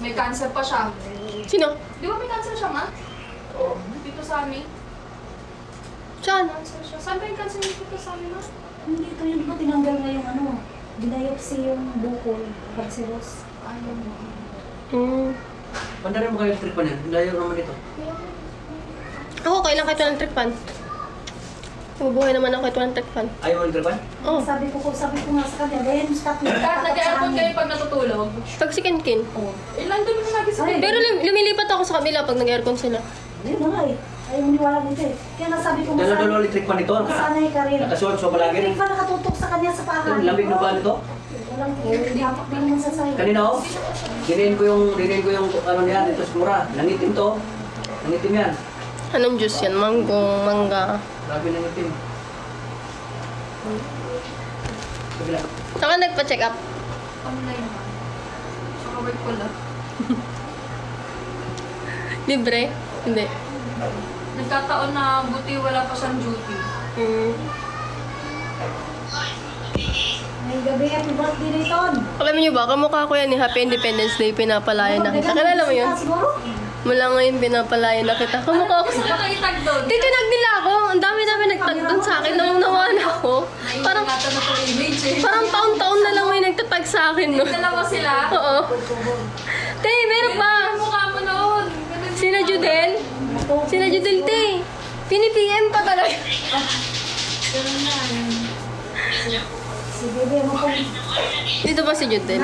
May cancer pa siya. Sino? Di ba may cancer siya, ma? Oo. Dito sa amin. Saan? Cancer siya. Saan ba yung cancer dito sa amin, ma? Hindi ito yung po tinanggal na yung ano, binayopsi yung bukol, pagsiros. Ayaw mo. Hmm. Pandarin mo kayo yung trip pa niyan. Layo naman ito. Ako, kailan kahit walang trickpan? Mabuhay naman ako kahit walang trickpan. Ayaw mo yung tripan? Oh. Sabi ko ko, sabi ko nga sa kanya, dahil stop na. Kahit nag-aircon kayo pag natutulog. Pag si Kenkin. Oo. Ilan doon yung lagi sa Ay, Pero lum- lumilipat ako sa kanila pag nag-aircon sila. Ayun na nga eh. Ayaw mo niwala dito eh. Kaya nasabi ko, Dalo-dalo ulit tripan nito. masanay ka rin. Nakasuot sa palagi. Hindi pa nakatutok sa kanya sa paa. Ang lamig na ba nito? Walang hapak na naman sa sayo. Kanina oh. Dinin ko yung, dinin ko yung ano niyan dito sa mura. Nangitim to. Nangitim yan. Anong juice yan? Mango, mangga. Grabe nangitim. Kabila. Saka nagpa-check up. Online naman. Saka work ko lang. Libre? Hindi. Nagkataon na buti wala pa siyang duty. Hmm. Ngayong gabi, happy birthday Rayton. Alam niyo ba, kamukha ko yan ni Happy Independence Day, pinapalaya na kita. Mo yun? Siguro? Mula ngayon, pinapalaya na kita. Kamukha ko Gusto sa... ko itag doon. Di, tinag nila ako. Ang dami-dami nagtag doon sa akin nung nawan ako. Parang, eh. parang taon-taon na lang may nagtatag sa akin no. Dalawa sila. Oo. Te, meron pa. Mukha mo noon. Sina Judel? Sina Judel, te. Pini-PM pa talaga. Dito ba si Judel?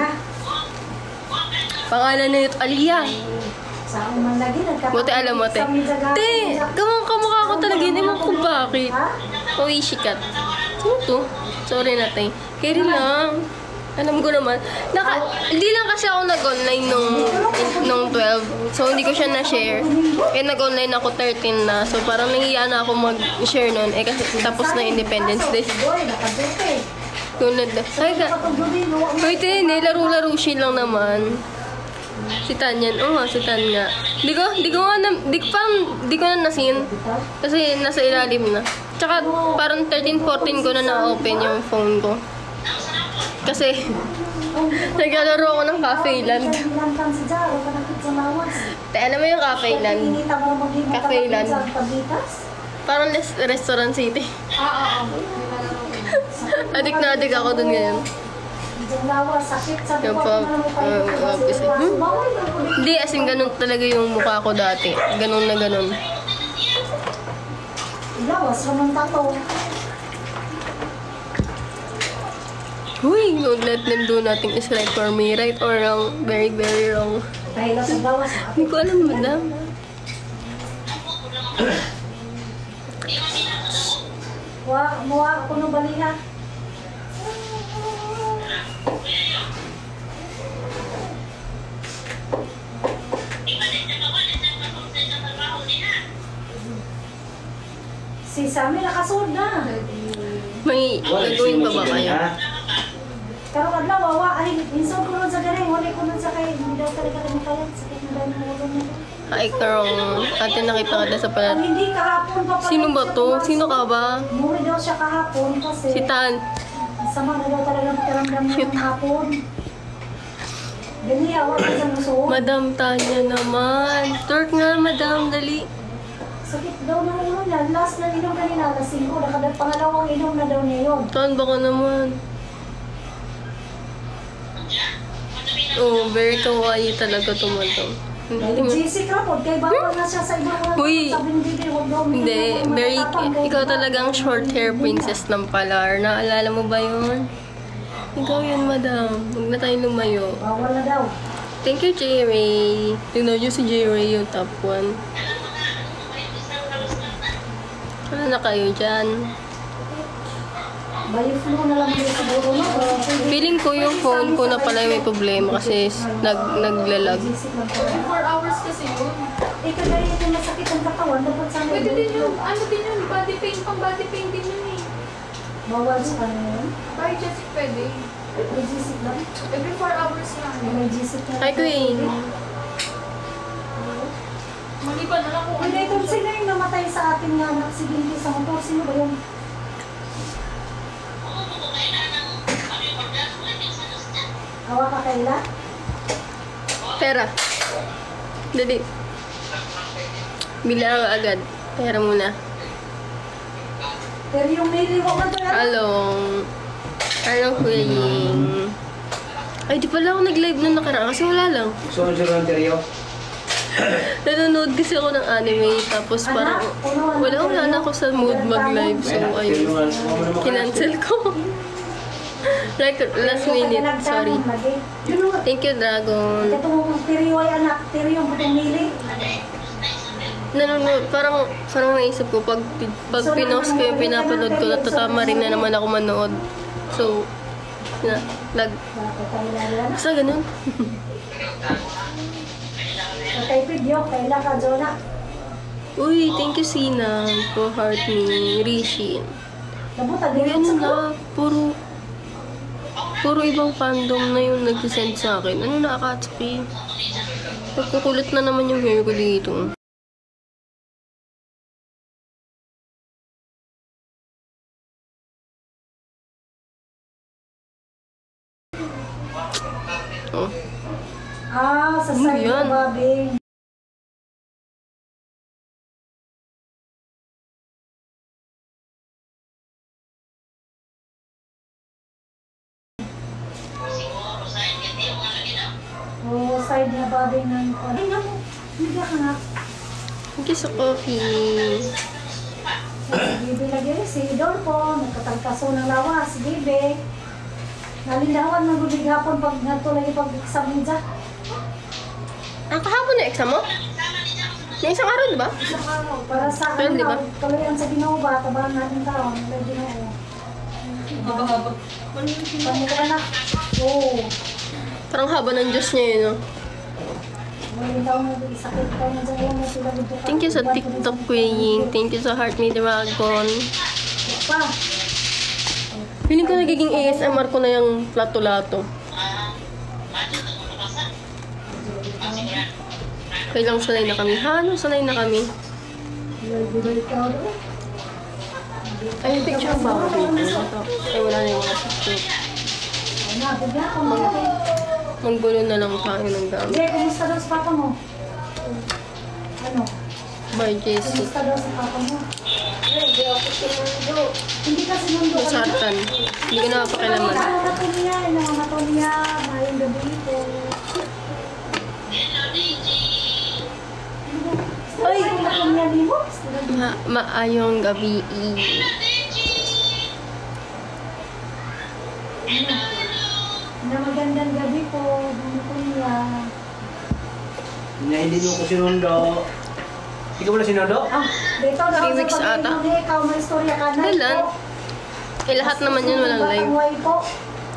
Pangalan na ito, Aliyah. Sa akong man lagi, nagkataon. Buti alam mo, te. Te, kamukha kamukha ko talaga. Hindi mo kung bakit. Ha? Oishikat. Sino to? Sorry na, te. Carry lang. Alam ko naman. Naka, hindi lang kasi ako nag-online nung, nung 12. So, hindi ko siya na-share. Eh, nag-online ako 13 na. So, parang nahiya na ako mag-share nun. Eh, kasi tapos na Independence Day. Tulad na. Ay, ka. Wait, eh, laro-laro siya lang naman. Si Tanyan. Oo nga, si Tanya. Di ko, di ko nga na, di ko parang, di ko na nasin. Kasi nasa ilalim na. Tsaka parang 13-14 ko na na-open yung phone ko. Kasi, naglalaro ako ng Cafe Land. Te, alam mo yung Cafe Land? Cafe Land. Parang restaurant city. Oo. Yun. Adik na adik ako dun ngayon. Buwan pa- Kasi kasi- Hmm? Hindi, as in ganun talaga yung mukha ko dati. Ganun na ganun. Lawas, ramang tato. Uy, don't let them do nothing is right for me. Right or wrong? Very, very wrong. Lawas. Hindi ko alam, madam. Wa, muwa ako ng baliha. Si Sammy nakasod na. May gagawin pa ba kayo? Pero kadlaw wawa ay minsan ko nun sa galing, wala ko nun sa kay hindi daw talaga kami kaya sakit na dahil ng ulo niya. Ay, karong. Ate, nakita ka na sa palat. hindi kahapon pa pala Sino ba to? Sino ka ba? Umuwi daw siya kahapon kasi Si Tan. sama na daw talaga pakiramdam niya ng hapon. Gani, awak ka sa muso. Madam Tanya naman. Turk nga, madam. Dali. Sakit daw ng ulo niya. Last na inom kanina, alas 5. Nakadag pangalawang inom na daw niya yun. Tan, baka naman. Oh, very kawaii talaga tumatang. Dahil GC ka po, kay bawal na siya sa ibang mga Uy. Hindi, very, ikaw talagang na- short hair princess ng Palar. Naalala mo ba yun? Ikaw yun, madam. Huwag na tayong lumayo. Bawal na daw. Thank you, J-Ray. Tingnan nyo si J-Ray yung top 1. Ano na kayo dyan? Feeling ko yung phone ko na pala yung may problema kasi nag, naglalag. GC lang po. 4 hours kasi yun. Eh, kagaya yung masakit ang katawan, dapat sana Pwede din yung, ano din yun, body pain, pang body pain din yun eh. Bawal sa kanya yun. By Jessic pwede. May GC lang. Every 4 hours lang. May GC lang. Hi, Queen. Maliban na lang kung ano. kung sino yung namatay sa atin nga na aksidente sa motor, sino ba yun? Awa ka kaila? Pera. Dali. Bila ka agad. Pera muna. Pero yung mo man to. Hello. Hello, Kuya Ying. Ay, di pala ako nag-live nung nakaraan kasi wala lang. So, Sir Ranterio. Nanonood kasi ako ng anime, tapos parang wala wala na ako sa mood mag-live. So, ayun. Kinancel ko. like, last minute. Sorry. Thank you, Dragon. Nanonood, parang, parang naisip ko, pag, pag pinost ko yung pinapanood ko, natatama rin na naman ako manood. So, na, nag, basta ganun. Kay video, kailan ka, Jonah? Uy, thank you, Sina, for heart me, Rishin. Nabuta, Uy, ganyan ano sa na, puro, puro ibang fandom na yung nag-send sa akin. Ano na, Akatsuki? Pagkukulit na naman yung hair ko dito. Oh. Ah, sa Ano side ng babi. Oh, side na babi ng... Ay, naku. Hindi ka nga. Thank you sa coffee. Bibi lagi si Dolpo, nagkatalkaso ng lawas, Bibi. Nalindawan ng gubig hapon pag natulay pag exam niya. Ah, kahapon na exam mo? Yung isang araw, di ba? Para sa Pero di ba? kalayan sa Ginoo ba, tabahan natin taon, sa Ginoo. Haba-haba. Ka na? Oo. Parang haba ng Diyos niya yun, no? May. Thank you sa TikTok, Ying. Thank you sa Heart Me Dragon. Pa, Feeling ko nagiging ASMR ko na yung plato-lato. Kailang sanay na kami. Hano, sanay na kami. ka. Ay, yung picture ba ako dito? Ito. Ay, wala na yung mga picture. Ko mo. Manggulo na lang tayo ng gamit. Jay, kumusta daw sa papa mo? Ano? Bye, JC. Kumusta daw sa papa mo? Hindi ka sinundo. Masartan. Hindi ko napapakilaman. Ano na to niya? Ano na to niya? Mayong gabi po. Ay! Ano Limo? Ma maayong gabi. Na magandang gabi po. Ano po niya? Na hindi nyo ko sinundo. Hindi ko wala sinundo? Ah, dito daw Three sa weeks ata. mo, Ikaw may istorya ka na. Kailan? Eh, lahat naman yun walang live. Way po.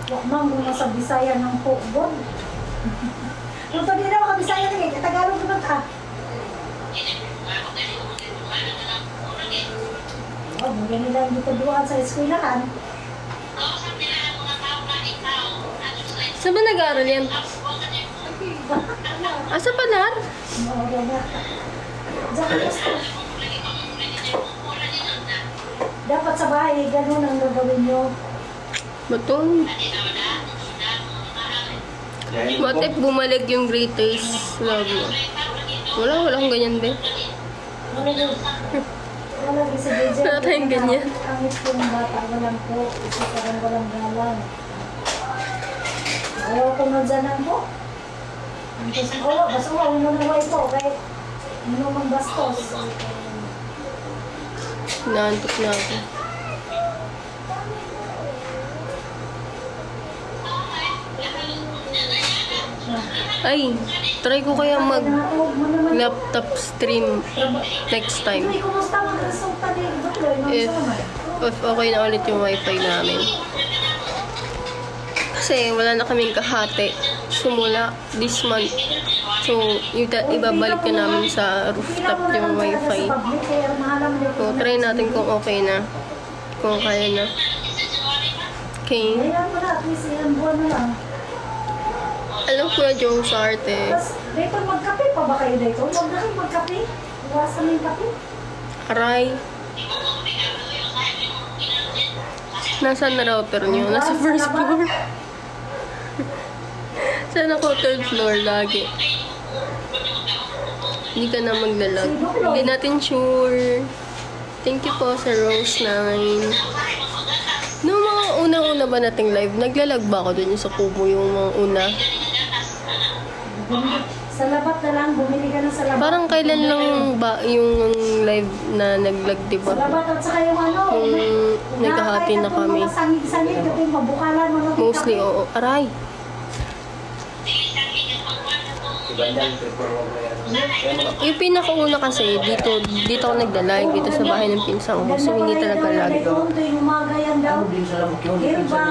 Wak ma'am, muna sa Bisaya ng Pugod. Kung to din ako Bisaya na eh, Tagalog naman ka. Oh, mga nila ko duwaan sa eskwelahan. Saan ba nag-aaral yan? Ah, sa Panar? Mawala na. Diyan ka gusto. Dapat sa bahay, ganun ang gagawin nyo. Batong. What if bumalik yung greatest love mo? Wala, wala akong ganyan, be. Wala rin. Wala rin si JJ. Wala tayong ganyan. Ang ito ng bata, walang po. Isa parang walang galang. Ayaw ko na dyan po. Ang gusto ko, ko, ano na way po. Kahit ano mang bastos. Naantok na ako. Ay, try ko kaya mag laptop stream next time. If, if okay na ulit yung wifi namin. Kasi wala na kaming kahati. Sumula this month. So, ibabalik na namin sa rooftop yung wifi. So, try natin kung okay na. Kung kaya na. Okay. Kailan mo na, at least ilang buwan na lang. Alam ko na Joe sa arte. Dito magkape pa ba kayo dito? Huwag na kayo magkape. Iwasan mo yung kape. Aray. Nasaan na router nyo? Nasa first floor. Saan ako third floor lagi? Hindi ka na maglalag. Hindi natin sure. Thank you po sa Rose 9. Noong mga unang-una ba nating live, naglalag ba ako dun sa kubo yung mga una? Sa labat na lang, bumili ka na sa labat. Parang kailan lang ba yung live na naglag, di Sa ba? labat at saka yung ano. Yung naghahati na kami. Mga sangig-sangig, kasi yung mabukalan, mga Mostly, oo. Aray! Mo Yung pinakauna kasi, dito, dito ako nagda-live, dito sa bahay ng pinsang ko. So, hindi talaga sa sa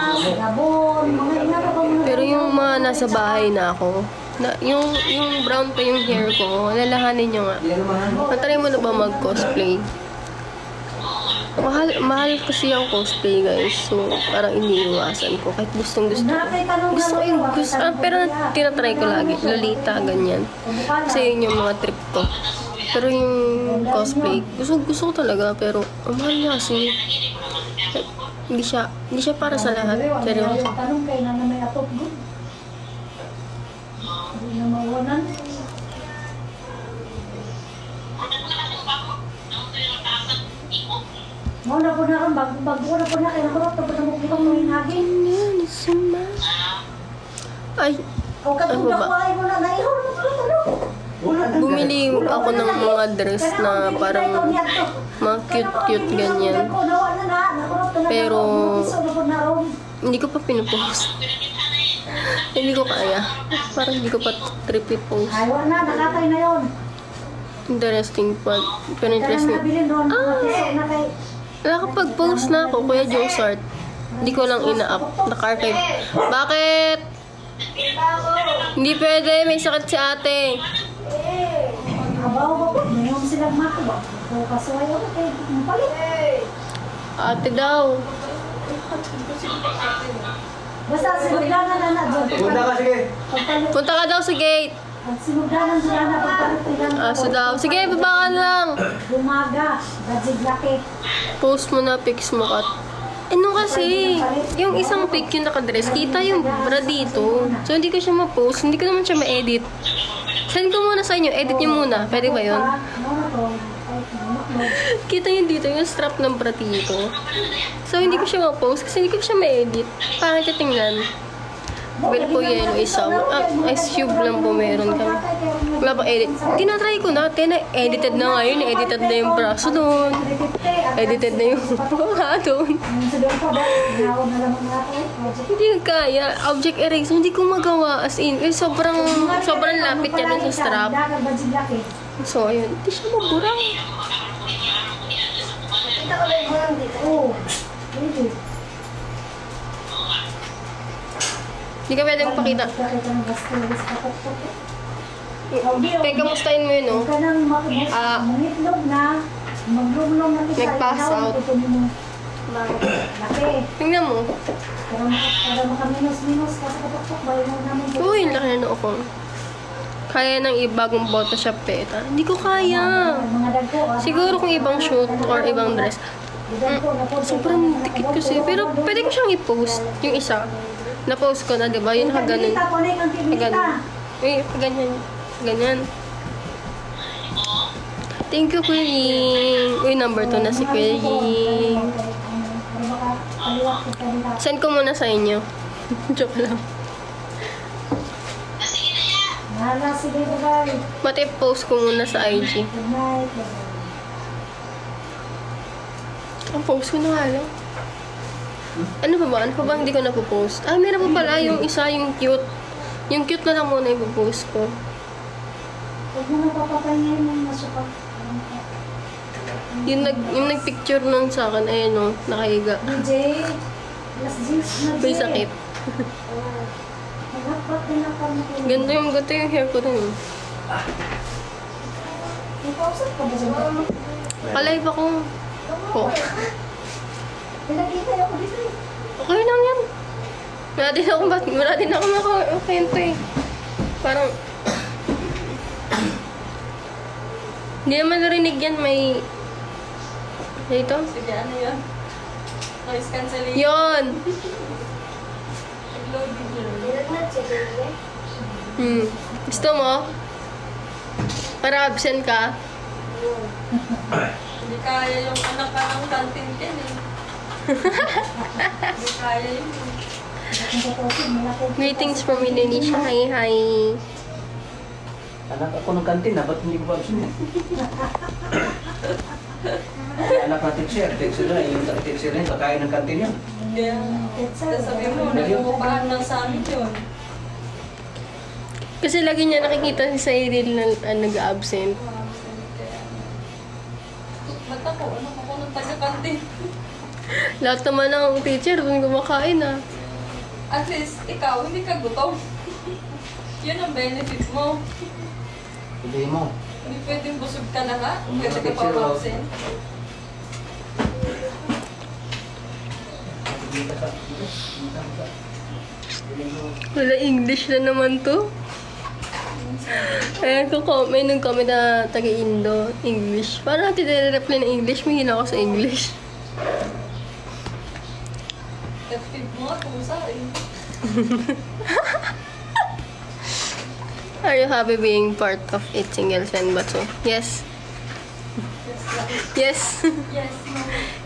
mga Pero yung mga nasa bahay na ako, na, yung, yung brown pa yung hair ko, lalahanin nyo nga. Matry mo na ba mag-cosplay? Mahal, mahal kasi ang cosplay guys. So, parang iniiwasan ko. Kahit gustong gusto ko. Gusto ko yung gusto. Ah, pero tinatry ko lagi. Lolita, ganyan. Kasi yun yung mga trip ko. Pero yung cosplay, gusto, gusto ko talaga. Pero, ang mahal niya kasi. Hindi siya, hindi siya para sa lahat. Seryoso. Mawanan. Mo na po na ron, bago bago na po na kay nakurot na po na mo mo yung hagin. Ay, O katong Ano ba? nakuha mo na naihon mo tulo bumili ako ng mga dress na parang mga cute-cute ganyan. Pero, Hindi ko pa pinupost. Hindi ko kaya. Parang hindi ko pa trippy post. Ay, wala na, nakakay na yun. Interesting pa. Pero interesting. Ah! Nakapag-post na ako, Kuya Josart. Hindi ko lang ina-up. Naka-archive. Bakit? Hindi pwede. May sakit si ate. Abaw ba po? Mayroon silang mako ba? Kasuway ako kay mapalit. Ate daw. Basta sinugdanan na na doon. Punta ka, sige. Punta ka daw sa gate. Sinugdanan sila na pagpalit nilang Ah, so daw. Sige, baba ka na lang. Bumaga. Gajig laki. Post mo na, pics mo ka. Ano kasi, yung isang pic yung nakadress, kita yung bra dito. So, hindi ko siya ma-post, hindi ko naman siya ma-edit. Send ko muna sa inyo, edit nyo muna. Pwede ba yun? Ano na to? Ay, ano na Kita yun dito, yung strap ng bra dito. So, hindi ko siya ma-post kasi hindi ko siya ma-edit. Pangit siya tingnan. Well po yellow isaw. Ah, ice cube lang po meron kami. Wala pang edit. Tinatry ko na, tina edited na ngayon, edited na yung braso doon. Edited na yung mukha doon. Doon pa. Hindi ko kaya. Object eraser, hindi ko magawa. As in, eh, sobrang, sobrang lapit niya dun sa strap. So, ayun. Hindi siya maburang. Oo. Pwede. Hindi ka pwede magpakita. Pakita kamustahin mo yun, no? Huwag ka nang mak- Ah. mangitlog na. Maglumlong na kita. Nag-pass out. Tingnan mo. Para maka- para makaminus-minus ka sa kapak bayo namin. Uy, laki na noo ko. Kaya ng ibagong Photoshop peta. Hindi ko kaya. Siguro kung ibang shoot or ibang dress. Po. Sobrang dikit kasi. Pero pwede ko siyang i-post. Yung isa. Na-post ko na, di ba? Yun nakaganon. Kang pilita. Ganyan. Ganyan. Thank you, Kuya Ying. Uy, number 2 na si Kuya Ying. Send ko muna sa inyo. Joke lang. Bahala, sige, bye-bye. Pati post ko muna sa IG. Night. Ang post ko na nga lang. Ano pa ba? Ano pa ba hindi ko napopost? Ah, meron pa pala yung isa, yung cute. Yung cute na lang muna ipopost ko. Huwag mo na papatayin yung masupag. Yung, nag, yung nagpicture nun sa akin, ayun o, nakahiga. DJ, last jeans na May sakit. Ganda yung, ganda yung hair ko dun. Kalive ako. Eh. Okay lang yan. Wala din ako, wala din ako makakwento eh. Parang, hindi naman narinig yan, may, dito? Sige, ano yun? Noise cancellation. Yon! Loading yun. Hmm. Gusto mo? Para absent ka. Hindi kaya yung anak ka ng kantin din eh. Hindi kaya yun. eh. Greetings from Indonesia. Hi, hi. Anak ako ng kantin na, ba't hindi ko pa absent? Anak na teacher, teacher na, yung teacher na yun, kakain ng kantin yun. Kaya, Tetsa, sabi mo, nagpupukahan lang sa amin yun. Kasi lagi niya nakikita si Cyril na ah, nag-absent. Ba't ako? Anak ako ng taga-kantin. Lahat naman ng teacher doon kumakain ah. At least, ikaw, hindi ka gutom. yun ang benefit mo. Hindi mo. Hindi pwedeng busog ka. Ang Kasi mga ka pa absent. Wala English na naman to. Ayan ko, ko may nag-comment na taga-Indo, English. Parang natin nire-reply na English, may hina ako sa English. Effective mo kumusa eh. Are you happy being part of It Single Sen Batso? Yes. Yes. Yes, no,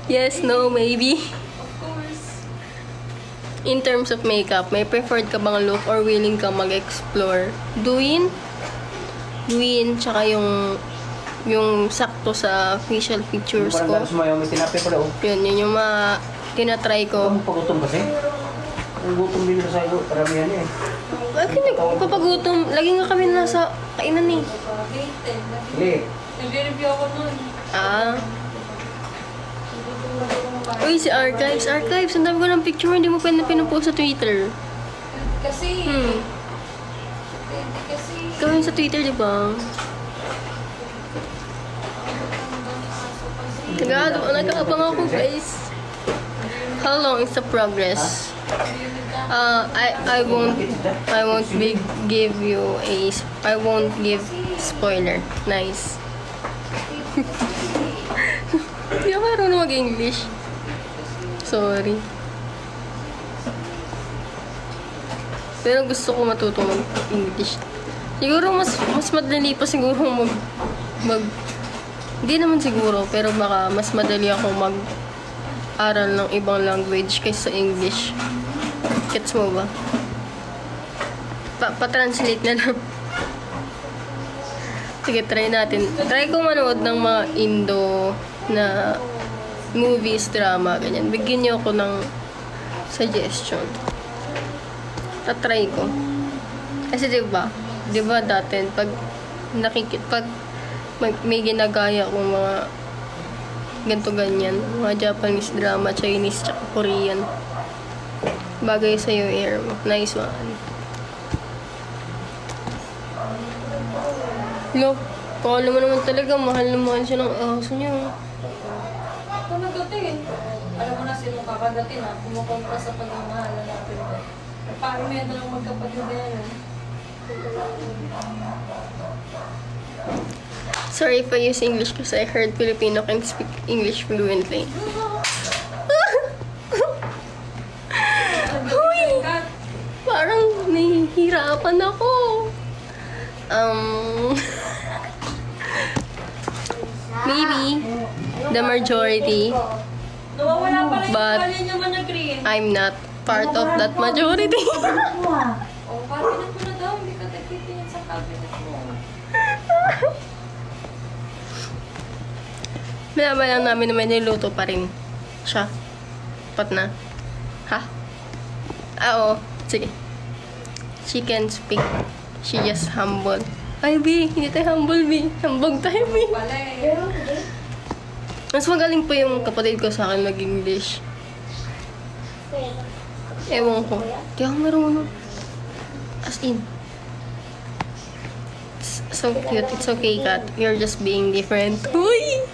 yes, no, maybe. of course. In terms of makeup, may preferred ka bang look or willing ka mag-explore? Duin? Duin, tsaka yung yung sakto sa facial features Parang ko. mo yung may tinapay pala, oh. Yun, yun yung mga tinatry ko. Ang pagutom kasi. Ang gutom din sa iyo, karamihan eh. Lagi nagpapagutom. Lagi nga kami nasa kainan eh. Hindi. Nag-review ako nun. Ah. Uy, si Archives. Archives, ang dami ko ng picture. Hindi mo pwede pinupost sa Twitter. Kasi, Hmm. kasi, Gawin sa Twitter, di ba? Nagado, nagkakabang ako, guys. How long is the progress? Uh, I I won't I won't be, give you a I won't give spoiler. Nice. Hindi ako marunong mag-English. Sorry. Pero gusto ko matutong mag-English. Siguro mas mas madali pa siguro mag mag hindi naman siguro, pero baka mas madali ako mag aral ng ibang language kaysa sa English. Gets mo ba? Pa- pa-translate na lang. Sige, try natin. Try ko manood ng mga Indo na movies, drama, ganyan. Bigyan niyo ako ng suggestion. Tatry ko. Kasi 'di ba? 'Di ba dati pag nakikit pag may, may ginagaya kong mga ganto ganyan, mga Japanese drama, Chinese, tsaka Korean. Bagay sa iyo, air mo. Nice one. Look, kala mo naman talaga, mahal na mahal siya ng aso niya. ito nagatin. Alam mo na sino kakagatin ha, kumukontra sa pagmamahalan natin. Parang may lang magkapatid na yan. eh. Sorry if I use English kasi I heard Filipino can speak English fluently. Huy! Kat, Parang nahihirapan ako. Um, maybe the majority, But-. I'm not part of that majority. Wah. O, cabinet mo na daw, hindi ka nagtitingin sa cabinet mo. Malaman lang namin na may niluto pa rin siya. Pat na. Ha? Ah, oo. Sige. She can speak. She just humble. Ay, B. Hindi tayo humble, B. Hambog tayo, B. Mas magaling po yung kapatid ko sa akin mag-English. Ewan ko. Di ako marunong. As in. So cute. It's okay, Kat. You're just being different. Uy!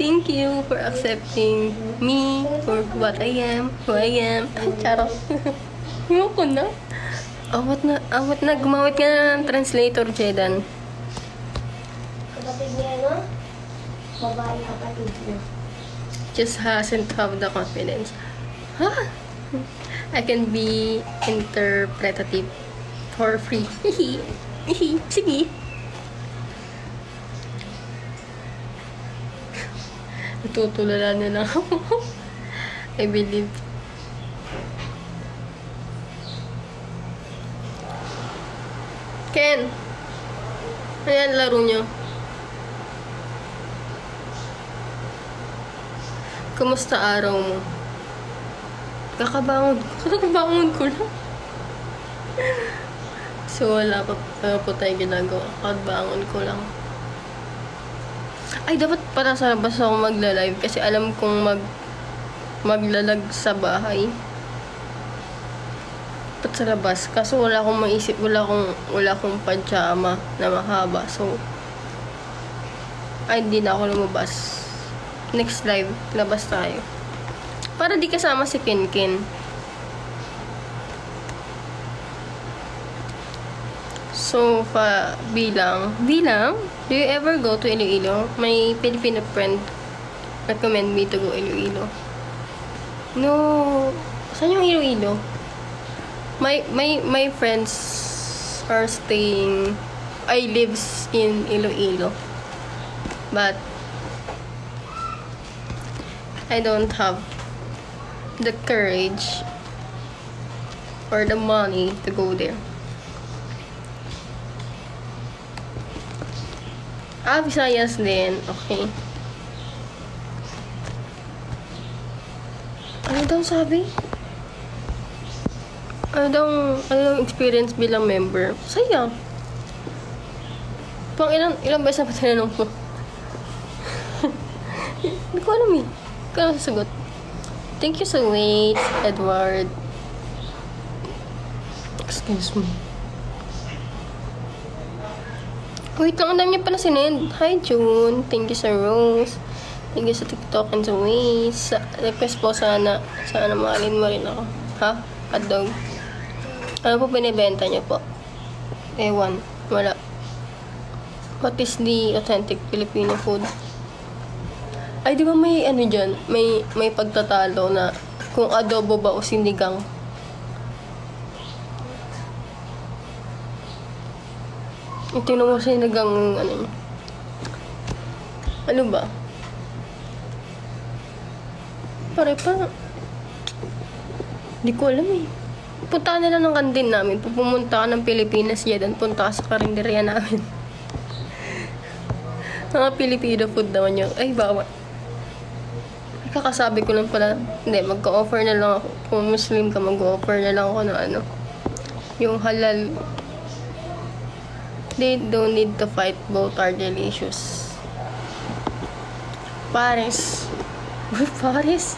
Thank you for accepting me for what I am, who I am. Charot. Ayoko na. Awat na, awat na. Gumawit ka na ng translator, Jedan. Kapatid niya, no? Babae kapatid niya. Just hasn't have the confidence. Huh? I can be interpretative for free. Hihi. Hihi. Sige. Natutulala na lang ako. I believe Ken! Ano yan laro nyo? Kumusta araw mo? Kakabangon. Kakabangon ko lang. so, wala pa, wala po tayo ginagawa. Kakabangon ko lang. Ay, dapat para sa labas ako magla-live kasi alam kong mag maglalag sa bahay. Dapat sa labas. Kaso wala akong maisip, wala akong, wala akong pajama na mahaba. So, ay, hindi na ako lumabas. Next live, labas tayo. Para di kasama si Kinkin. So, pa, bilang, bilang, do you ever go to Iloilo? My Filipino friend recommend me to go Iloilo. No, saan yung Iloilo? My, my, my friends are staying, I lives in Iloilo. But, I don't have the courage or the money to go there. Ah, Visayas din. Okay. Ano daw sabi? Ano daw, experience bilang member? Saya. Pang ilang, ilang beses na pa tinanong ko. Hindi ko alam eh. Hindi ko sasagot. Thank you so much, Edward. Excuse me. Wait lang, ang dami niya pala sinend. Hi, June. Thank you sa Rose. Thank you sa TikTok and sa Waze. Request po sana. Sana mahalin mo rin ako. Ha? Hotdog. Ano po binibenta niyo po? Ewan. Wala. What is the authentic Filipino food? Ay, di ba may ano dyan? May, may pagtatalo na kung adobo ba o sinigang. Tingnan mo sinigang, ano niya. Ano ba? Pare pa. Hindi ko alam eh. Punta na lang ng kantin namin. Pag pumunta ka ng Pilipinas, yan, punta ka sa karinderya namin. Mga Filipino food naman yun. Ay, bawal. Kakasabi ko lang pala, hindi, magka-offer na lang ako. Kung Muslim ka, mag-offer na lang ako ng ano. Yung halal. They don't need to fight, both are delicious. Paris. Uy, Paris.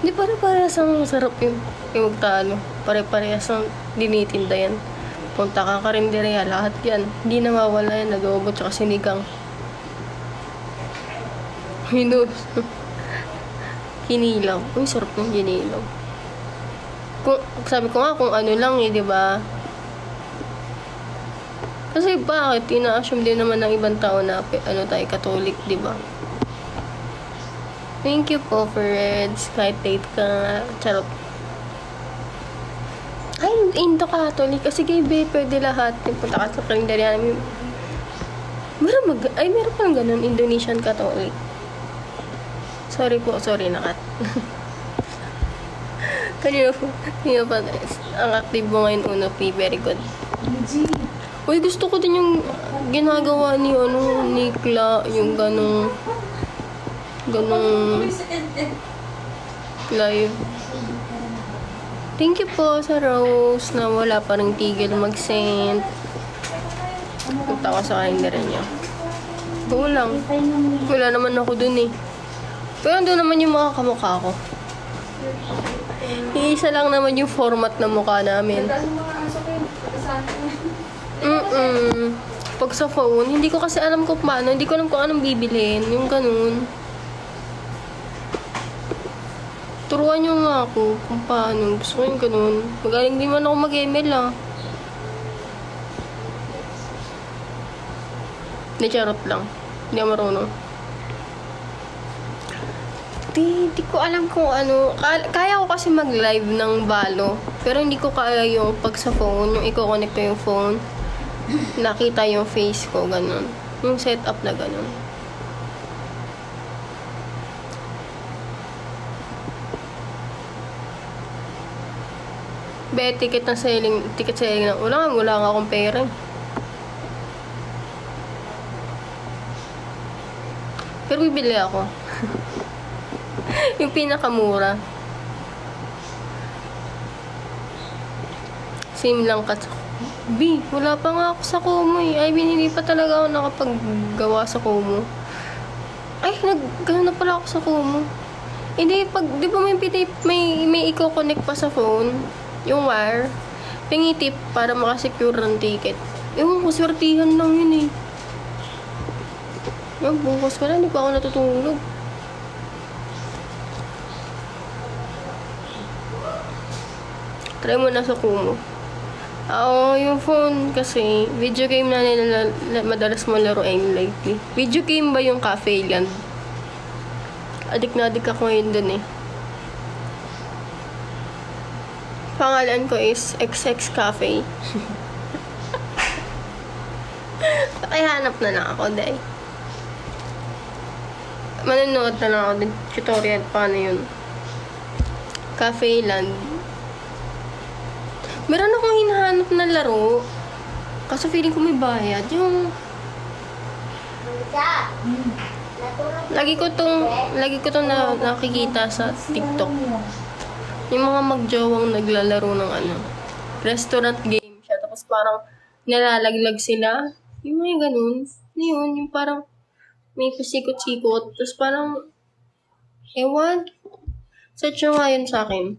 Hindi pare-parehas ang sarap yung, yung magtalo. Pare-parehas ang dinitinda yan. Punta ka karinderya, lahat yan. Hindi nawawala yan, adobo tsaka sinigang. Hinus. Kinilaw. Uy, sarap ng kinilaw. Kung, sabi ko nga kung ano lang eh, di ba? Kasi bakit? Ina-assume din naman ng ibang tao na ano tayo, Catholic, di ba? Thank you po for Reds. Kahit late ka nga. Charot. Ay, Indo Catholic. Kasi kay Be, pwede lahat. Punta ka sa kalendarya namin. Meron mag... Ay, meron pang ganun. Indonesian Catholic. Sorry po. Sorry, nakat. kanina po. Kanina pa. Ang active mo ngayon, Uno P. Very good. Uy, gusto ko din yung ginagawa ni, ano, ni Kla, yung ganong, ganong live. Thank you po sa Rose na wala pa rin tigil mag-send. Punta ko sa calendar niya. Go lang. Wala naman ako dun eh. Pero doon naman yung mga kamukha ko. Iisa lang naman yung format ng mukha namin. Mm-mm. Pag sa phone, hindi ko kasi alam kung paano. Hindi ko alam kung anong bibilin. Yung ganun. Turuan nyo nga ako kung paano. Gusto ko yung ganun. Magaling din man ako mag-email ah. Hindi, charot lang. Hindi ako marunong. Di ko alam kung ano. Kaya, kaya ko kasi mag-live ng balo. Pero hindi ko kaya yung pag sa phone, yung i-connect ko yung phone. Nakita yung face ko, ganun. Yung setup na ganun. Be, ticket na selling, ticket selling na. Wala nga, wala nga akong pera. Pero bibili ako. yung pinakamura. Same lang ka. B, wala pa nga ako sa Kumu eh. I mean, pa talaga ako nakapaggawa sa Kumu. Ay, nag, na pala ako sa Kumu. Hindi, pag, di ba may, may, may i-connect pa sa phone, yung wire, pingitip para makasecure ng ticket. Ewan ko, swertihan lang yun eh. Yung bukas na, hindi pa ako natutulog. Try mo na sa Kumu. Oo, yung phone kasi, video game na nila la- madalas mo laruin lately. Video game ba yung Cafe Land? Adik na adik ako ngayon dun eh. Pangalan ko is XX Cafe. Kaya hanap na lang ako, day. Manonood na lang ako din tutorial paano yun. Cafe Land. Meron akong hinahanap na laro. Kaso feeling ko may bayad. Yung... Lagi ko tong, lagi ko tong na, nakikita sa TikTok. Yung mga magjowang naglalaro ng ano, restaurant game siya. Tapos parang nalalaglag sila. Yung mga ganun. Ano yun? Yung parang may pasikot-sikot. Tapos parang, ewan. Search nyo nga yun sa akin.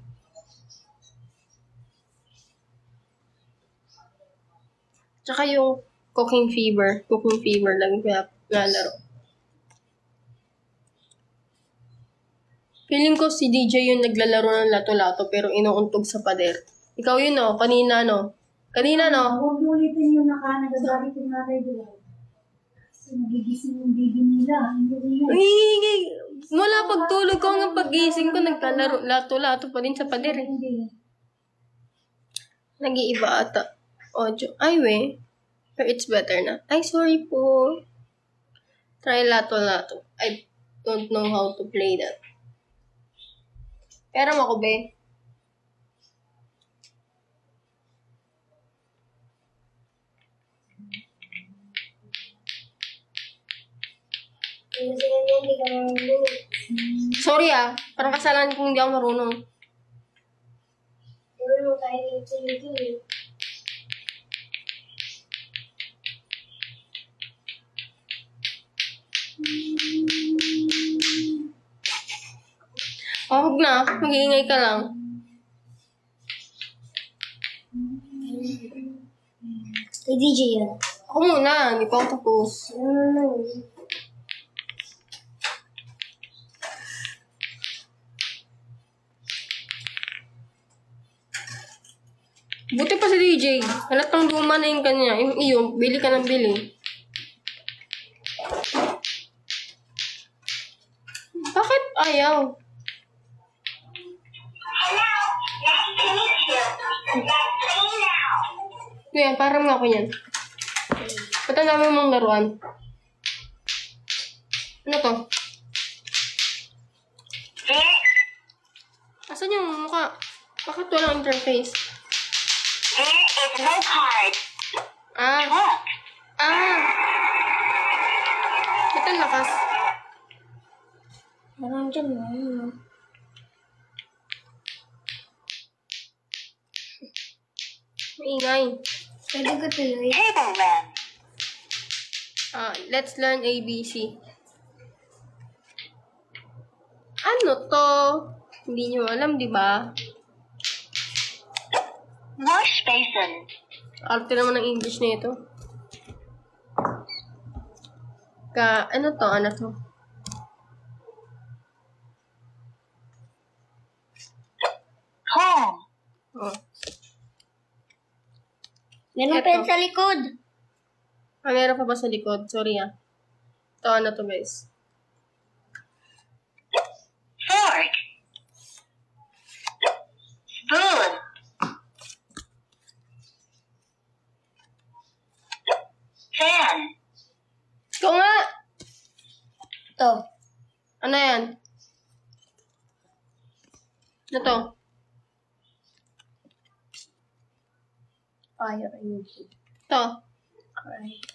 Tsaka yung cooking fever. Cooking fever lang kaya lalaro. Feeling ko si DJ yung naglalaro ng lato-lato pero inuuntog sa pader. Ikaw yun no? Kanina no? Kanina no? Huwag mo ulitin yung naka, nagagalit yung nanay nila. Kasi nagigising yung baby nila. Ay, mula pagtulog ko hanggang pagising ko naglalaro lato-lato pa din sa pader. eh. Hindi. Nag-iiba ata. Audio. Ay, we. Pero it's better na. Ay, sorry po. Try lato-lato. I don't know how to play that. Pero ako, be. Sorry ah. Parang kasalanan kung hindi ako marunong. Oh, huwag na. Mag-iingay ka lang. Kay DJ yan. Ako muna. Hindi pa ako tapos. Buti pa si DJ. Halatang luma na yung kanya. Yung iyo, bili ka ng bili. Bakit ayaw? Kuya, parang nga ako yan. Ba't ang dami mong laruan? Ano to? Asan yung mukha? Bakit walang interface? There is no card. Ah, Look. ah! Ba't ang lakas? Parang dyan mo. ano? Maingay. Pwede ko tuloy. Table land. Ah, let's learn ABC. Ano to? Hindi nyo alam, di ba? Wash basin. Arte naman ng English na ito. Ka, ano to? Ano to? Home. Oh. Meron pa yan sa likod. Ah, meron pa ba sa likod? Sorry ah. Ito, ano to guys? Fork. Spoon. Fan. Ikaw nga! Ito. Ano yan? Ano Fire engine. Ito. Correct.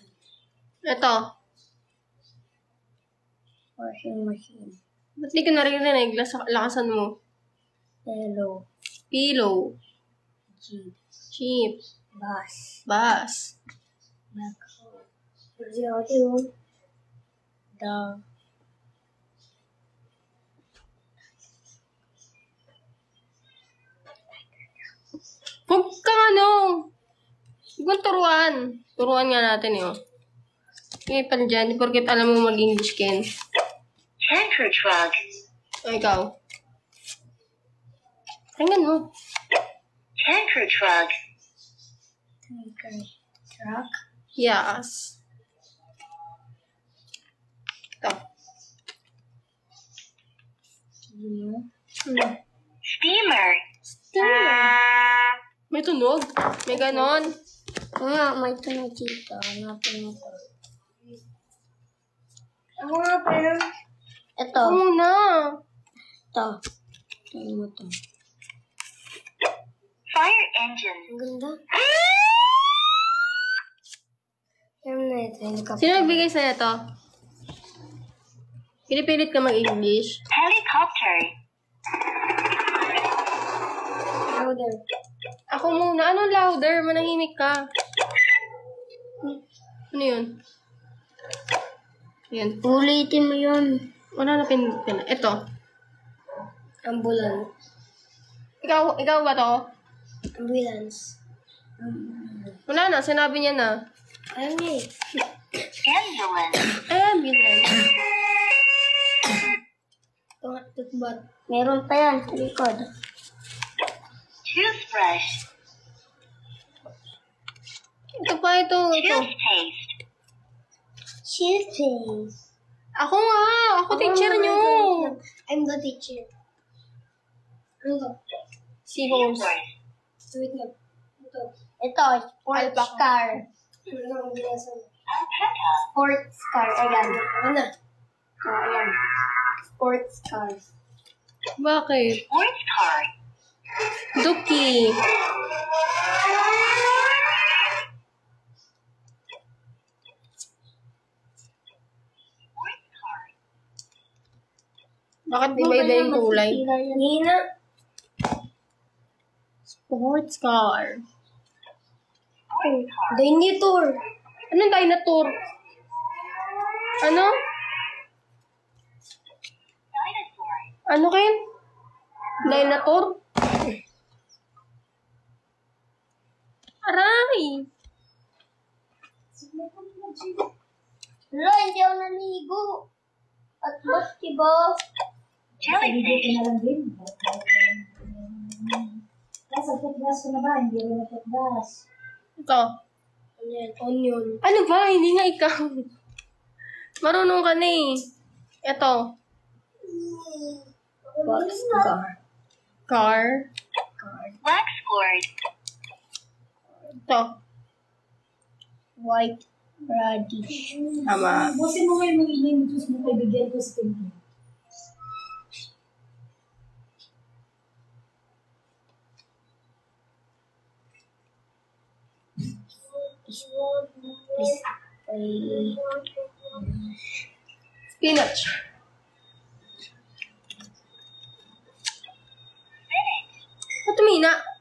Ito. Washing machine. Ba't di ka naririnig? Las- lakasan mo. Hello. Pillow. Jeep. Jeep. Bus. Bus. Backhoe. Dog. Huwag kang ano. Huwag turuan. Turuan nga natin yun. Okay, pan dyan. Porket alam mo mag-English, Ken. Tanker truck. O, ikaw. Tingnan mo. Tanker truck. Tanker. Truck. Yes. Ito. Steamer. Hmm. Steamer. May tunog. May ganon. Nga, may dito. Hanapin mo to. Ako nga, pero... Ito. Ito muna. Ito. Ito mo to. Fire engine. Ang ganda. Pero na ito, hindi ka Sino nagbigay sa'yo to? Pinipilit ka mag-English. Helicopter. Louder. Ako muna. Ano louder? Manahimik ka. Ano yun? Yan. Ulitin mo yun. Wala na pin... pin ito. Ambulance. Ikaw, ikaw ba to? Ambulance. Wala na. Sinabi niya na. Ano nga eh? Ambulance. Ambulance. Toothbrush. Meron pa yan sa likod. Toothbrush. Ito pa ito. Ito. Toothpaste. Toothpaste. Ako nga. Ako teacher niyo. I'm the teacher. Ano to? Seahorse. Wait lang. Ito. Ito, sports Alpaca. car. Ano. Sports car. Ayan. Ano na? Oh, ayan. Sports car. Bakit? Sports car. Duki. Bakit di ba iba yung kulay? Nina. Sports car. Car. Dinosaur. Anong dinosaur? Ano? Ano Ken? Dinosaur? Aray! Wala, hindi ako nanigo. At basketball. Jellyfish. na lang din. Kasi ang toothbrush ko na ba? Hindi rin na toothbrush. Ito. Ayan, onion. Ano ba? Hindi nga ikaw. Marunong ka na eh. Ito. Box car. Car. Wax cord. Ito. White radish. Tama. Busin mo mga inyong juice mo kaibigan ko sa. Ay, Spinach. Ba't tumina?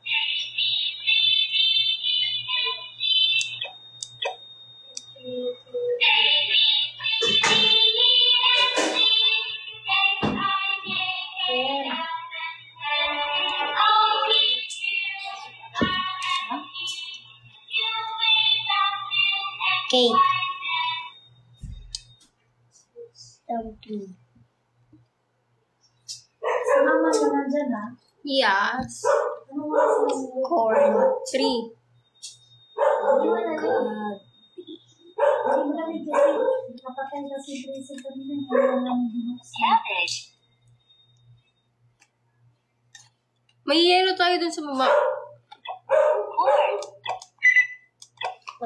Lang binuksan. Cabbage. May yellow tayo dun sa baba. Corn.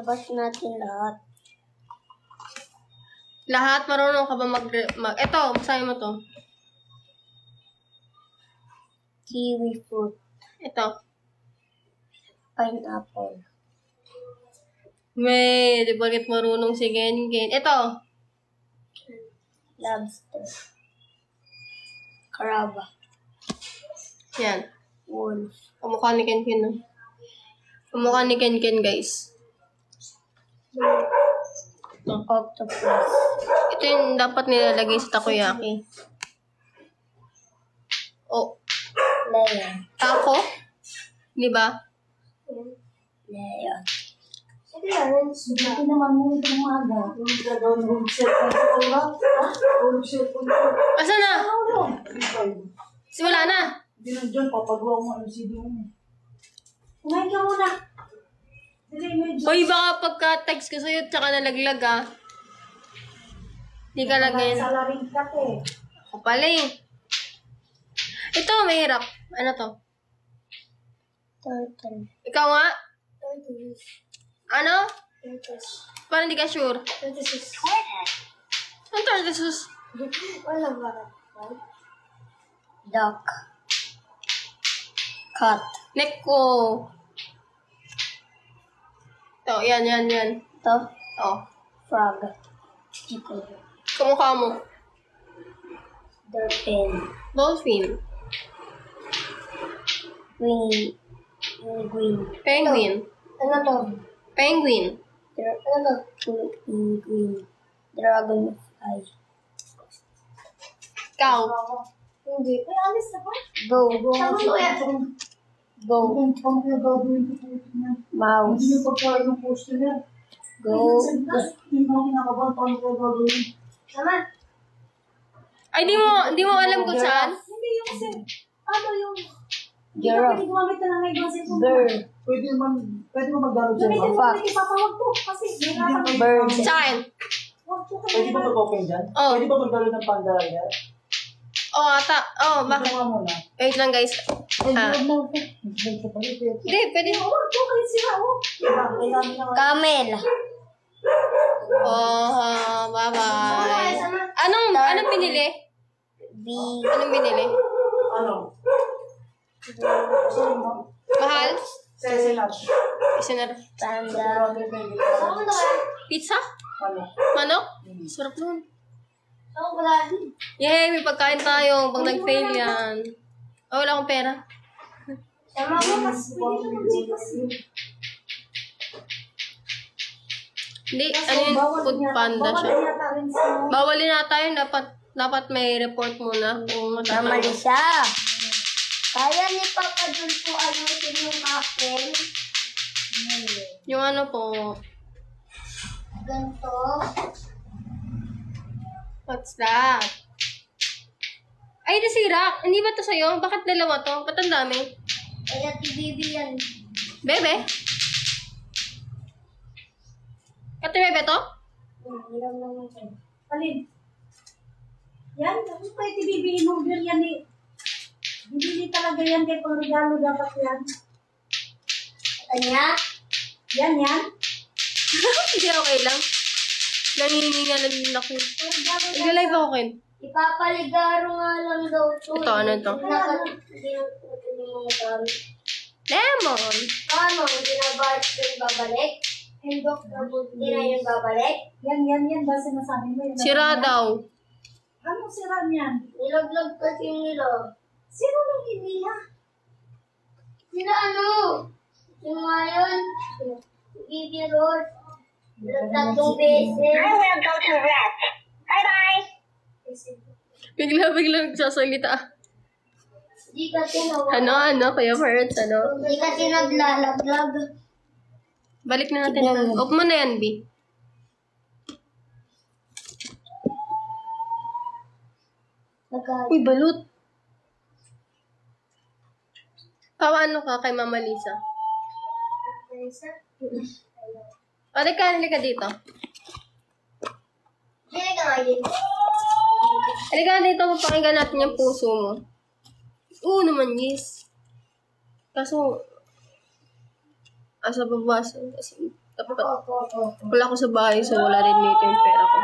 Labas natin lahat. Lahat marunong ka ba mag... mag eto, basahin mo to. Kiwi fruit. Ito. Pineapple. May, di bakit marunong si Gen Gen. Ito. Lobster. Crab. Yan. Wolf. Kamukha ni Ken Ken. no? Kamukha ni Ken Ken, guys. Octopus. Ito yung dapat nilalagay sa takoyaki. Oh, Lion. taco? Di ba? Lion. Sige yan, subukin naman mo itong umaga. Yung gagawin mo cellphone ko ba? Yung cellphone ko. Asa na? Si wala na. Hindi na dyan, papagawa mo ang CD mo. Kumain ka muna. Hoy, baka pagka-text ko sa'yo, tsaka nalaglag ah. Di ka lagyan. salaring cut eh. Ako pala eh. Ito, mahirap. Ano to? Turtle. Ikaw nga? Tortoise. Ano? Tortoise. Parang di ka sure. Tortoise. Ang tortoise. Wala ba? Duck. Cat. Neck ko. Ito, yan, yan, yan. Ito. Oh. Frog. Chicken. Kamukha mo. Dolphin. Dolphin. Wing. Penguin. Penguin. Ano to? Penguin. Dra- ano to? Penguin. Dragonfly. Cow. Hindi. Ay, alis na ba? Go. Tama yan. Go. Gagawin ko po ito na. Hindi Mouse. nyo pagkain ng customer. Go. Hindi mo kinakabahan paano kaya gagawin. Tama. Ay, di mo, di mo alam kung saan? Hindi yung ano yung, hindi ka Giraffe. pwede gumamit ka ng ibang cellphone. Bird. Pwede man, pwede mo mag-download siya. Gamitin mo, mo, Fox. ipapawag ko. Kasi, nahirapan ko. Bird. Kayo Pwede ba mag-open dyan? Oh. Pwede ba mag-download ng panda yan? Oh, ata. Oh, bakit? Ito nga muna. Wait lang, guys. Ah. Mo. Hindi, pwede. Wag ko kayo sila, oh. Na. Camel. Oh, bye-bye. Anong, anong binili? B. Anong binili? Ano? Mahal? Panda. Pizza? Ano? Manok? Sarap nun. Yay, may pagkain tayo. Pag nag-fail yan. Oh, wala akong pera. Hindi, ano yun? Food panda siya. Bawal na tayo. Dapat, dapat may report muna kung Kamali matatama. siya. Kaya ni Papa John po ayusin yung apple. Yung ano po, Ganto. what's that? Ay, nasira. Hindi ba to sa'yo? Bakit dalawa to? Ba't ang dami? Kaya ti Bibi yan. Bebe? Kati bebe to? Hmm, Hiram naman siya. Alin? Yan, ako pa iti bibili mo yan eh. Bibili talaga yan kay pang regalo dapat yan. Kanya? Yan, yan. Hindi okay lang. Nangihinga lang din ako. Pang regalo yan. Nag-live ako, Ken. Ipapaligaro nga lang daw to. Ito, ano ito? Hindi yung. Lemon. Ano, hindi na ba yung babalik? Hindi na yung babalik? Yan, yan, yan. Ba sinasabi mo? Sira daw. Anong sira niyan? Nilaglag kasi nila. Sino nang iniya? Sila ano? Yung nga yun? Bibi Rose. Tatlong beses. I will go to rest. Bye bye. Bigla-bigla nagsasalita. Di kasi nawa. Ano, ano, Kuya Parents, ano? Di kasi naglalaglag. Balik na natin. Off mo na yan, B. Uy, balut. Paano ka kay Mama Lisa? Pwede ka, halika dito. Hindi ka ngayon. Halika dito, papakinggan natin yung puso mo. Oo naman, yes. Kaso, asa baba, sa- kasi dapat, wala ko sa bahay, so wala rin dito yung pera ko.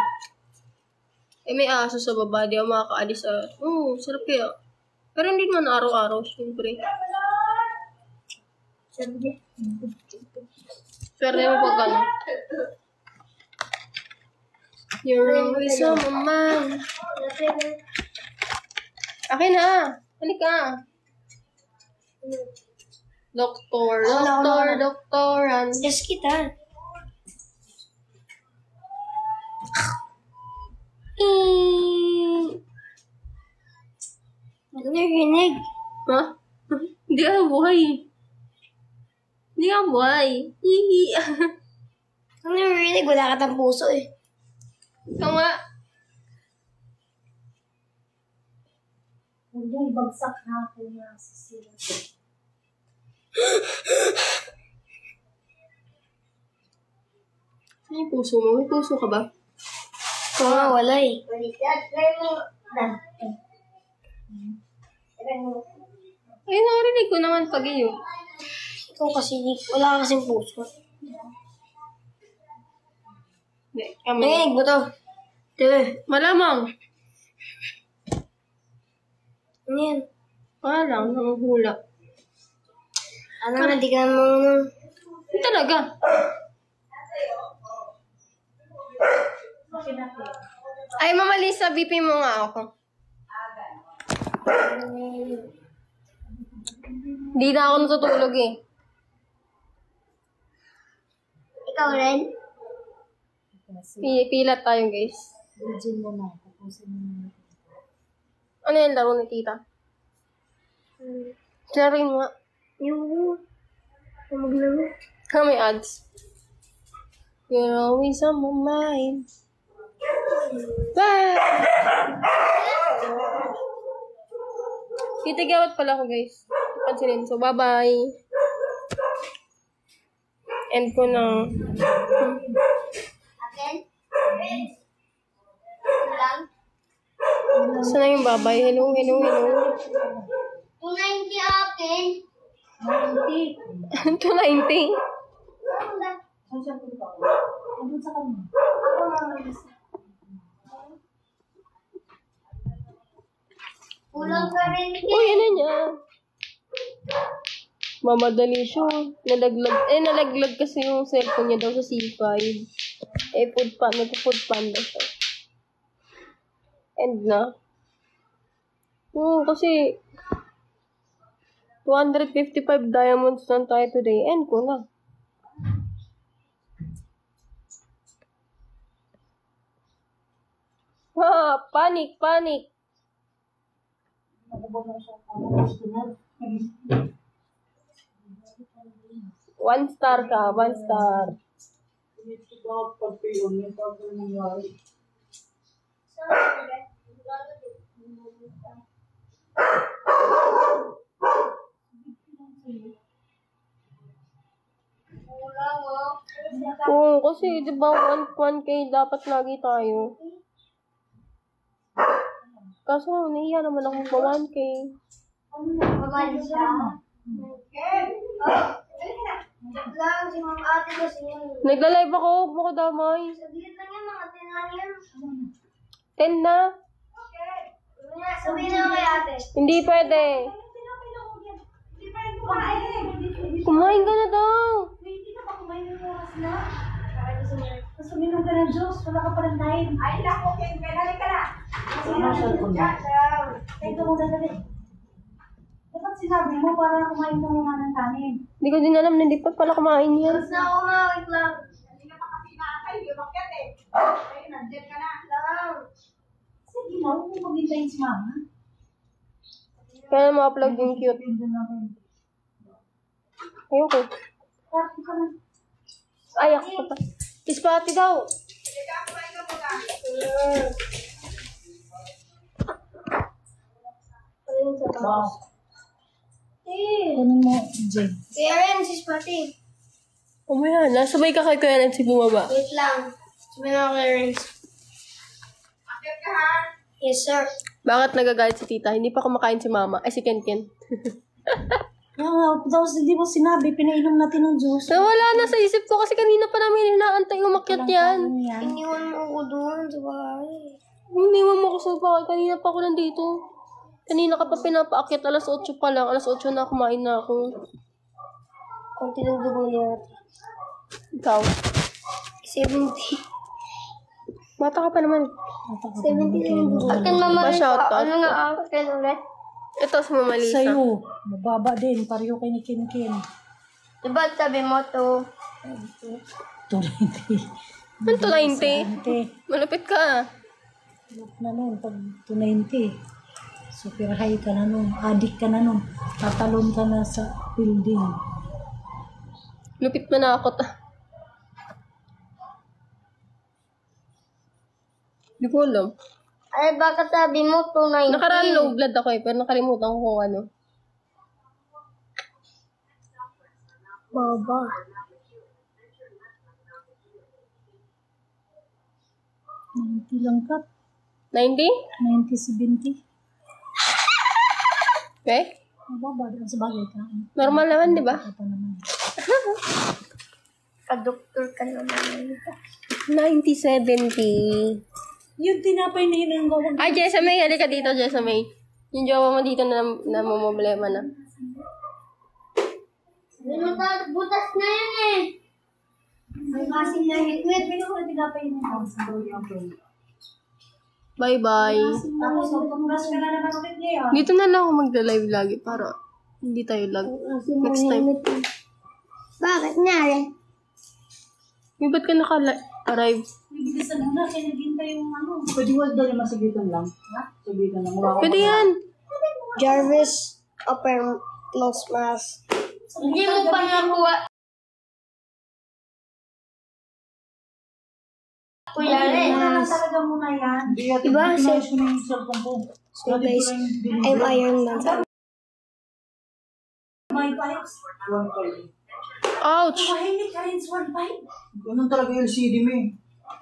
Eh, may aso sa baba, di ako makakaalis sa, oo, sarap kaya. Pero hindi naman araw-araw, syempre. Pero mo pag ano. You're always on my mind. Akin na. Halika. Doktor, doktor, doktoran. Yes, kita. Eh. Ano narinig? Ha? Hindi ka buhay. Hindi ka buhay. Hihi. Ano narinig? Wala ka tang puso eh. Ikaw nga. Huwag niyo ibagsak na ako na sisira. Ano yung puso mo? May puso ka ba? Ikaw nga, wala eh. Ay, narinig ko naman pag iyo. Ikaw kasi, wala ka kasing puso. Hindi. Narinig mo to. Diba? Malamang. Ano yan? Wala lang, nanguhula. Ano na, di ka naman Hindi talaga. Ay, Mama Lisa, BP mo nga ako. Hindi na ako natutulog eh. Ikaw rin? Pi- Pilat tayo, guys. Legend mo na. Tapusin mo na. Ano yung laro ni tita? Sharing mo. Yung... Tumag na mo. Ah, may ads. You're always on my mind. Bye! Titigawat pala ako, guys. Pansinin. So, bye-bye. End ko na. Akin? Saan na yung bye-bye? Hello, hello, hello. 290 akin. 290. Hindi. Saan siya punta? Andun sa kanya. Kulang ka rin. Uy, ano niya? Mamadali siya. Nalaglag, eh, nalaglag kasi yung cellphone niya daw sa C5. Eh, food pa, nag-food panda siya. End na. Hmm, kasi 255 diamonds lang tayo today. End ko na. Ha, panic, panic. Nakubo na siya. Ano na? One star ka, one star. Ito daw pag-piyon, yung pag nangyari. Oo, kasi di ba 1, 1K dapat lagi tayo. Kaso nahiya naman ako pa 1K. Babalik siya. Lang, si ma'am ate kasi. Nagla-live ako, huwag mo ko damay. Saglit lang yan, mga tinan yan. 10 na. Sabihin na kay ate. Hindi pwede. Kumain ka na daw. Hindi ka pa kumain ng oras na. Tapos uminom ka ng juice. Wala ka pa ng time. Ay, naku, Ken. Kailan ka na. Siya kung Kaya ka muna dali. Dapat sinabi mo para kumain ka muna ng kanin. Hindi ko din alam na hindi pa pala kumain yan. Tapos na ako mawit lang. Sige na, huwag mo maghintayin si mama. Kaya ma-upload yung cute. Yun din ako. Ayoko. Kaya ka na. Ay, ako pa pa. Daw. Kunin mo, Jen. Kaya rin, sis pati. Umaya na. Sabay ka kay Kuya Nancy bumaba. Wait lang. Sabihin na ako kay Renz. Yes, sir. Bakit nagagalit si tita? Hindi pa kumakain si mama. Ay, si Ken Ken. Kaya nga, tapos hindi mo sinabi, pinainom natin ng juice. Nawala na sa isip ko kasi kanina pa namin inaantay umakyat yan. Yan? Iniwan mo ako doon sa bahay. Iniwan mo ko sa bahay. Kanina pa ako nandito. Kanina ka pa pinapaakyat. Alas 8 pa lang. Alas 8 na kumain na ako. Konti ng dugo niya. Ikaw. 70. Mata ka pa naman. 70 lang yung Akin mama rin sa- Ano nga akin ulit? Ito si Mama Lisa. Sa'yo, mababa din. Pareho kay ni Kinkin. Diba sabi mo to? 290. Ano to, 90? Ante, Malupit ka. look na nun. Pag 290. Super high ka na nun. Adik ka na nun. Tatalon ka na sa building. Lupit mo na ako ta. Hindi ko alam. Ay, baka sabi mo 290. Nakaraan low blood ako eh, pero nakalimutan ko kung ano. Baba. Ninety lang ka. 90? 90, 70. Okay? Mababa din sa bagay ka. Normal naman, di ba? Ka-doktor ka naman. 90, 70. Yung tinapay na yun ang gawag. Ay, Jessa May, halika dito, Jessa May. Yung jowa mo dito na, na mamumblema na. Butas na yun eh. May kasing na hikmet. Pero kung tinapay na yun, gawag Bye-bye. Dito na lang ako magla-live lagi para hindi tayo lag. Next time. Bakit nyari? May ba't ka naka-arrive? Bibilisan mo na, kaya naghintay yung ano. Pwede wala daw naman sagitan lang. Ha? Sagitan lang. Pwede yan. Jarvis, upper nose mask. Hindi mo pa nakuha. Kuya Ren. Kailangan talaga muna yan. Hindi. Diba, ko ko. So guys, I'm Iron Man. May pipes. Ouch! Mahimik ka rin sa one pipe. Ganun talaga yung LCD mo eh.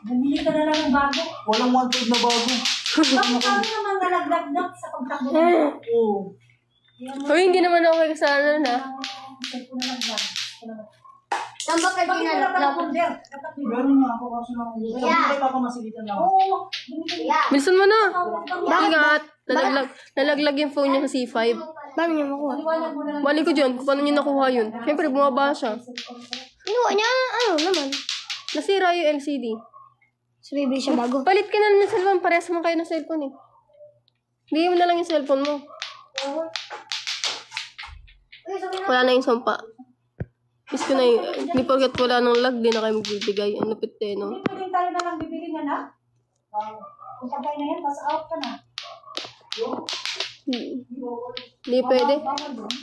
Bumili ka na lang ng bago. Walang one na bago. Bakit kami naman nalagdag sa pagtakbo? Oo. Hoy, hindi naman ako kasalanan na. Cellphone na lang yan. Saan ba kayo Bakit wala ka ng ginalap? folder? Meron nga ako kaso lang. Sabi ko kay Papa masigitan lang. Oo. ka. Bilisan mo na. Ingat. Nalaglag, nalaglag yung phone niya sa C5. Paano niya makuha? Mo na lang. Mali ko dyan kung paano niya nakuha yun. Siyempre, bumaba siya. Kinuha niya, ano naman? Nasira yung LCD. So, bibili siya bago. Palit ka na lang ng cellphone. Parehas mo kayo ng cellphone eh. Bigay mo na lang yung cellphone mo. Wala na yung sumpa. Miss ko na yun. Hindi porket wala nang lag, di na kayo magbibigay. Ang lupit eh, no? Pwede tayo na lang bibili na na. Wow. Kung pagkain na yan, tapos out ka na. Hindi pwede. Doon.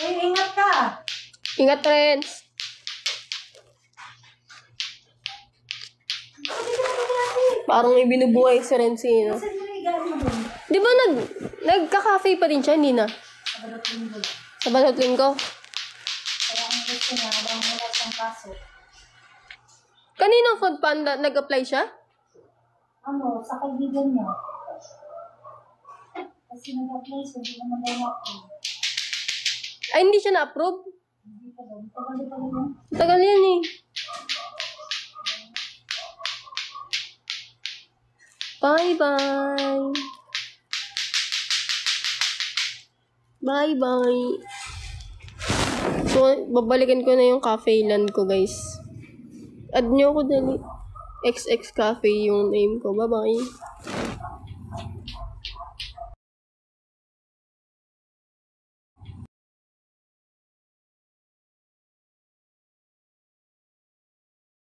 Eh, ingat ka. Ingat, friends. Parang may binubuhay si Renzi, no? Di ba nag, nagka-cafe pa din siya, hindi na? Sa Balot Linggo. Kaya ang gusto niya, habang wala siyang kaso. Kaninang food panda nag-apply siya? Ano, sa kaibigan niya. Kasi nag-apply siya, hindi naman daw na-approve. Ay, hindi siya na-approve. Hindi pa daw. Tagal pa rin. Tagal yan eh. Bye-bye. Bye-bye. So, babalikan ko na yung cafe land ko, guys. Add nyo ko dali. XX Cafe yung name ko. Bye-bye.